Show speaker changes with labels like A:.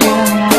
A: Hey,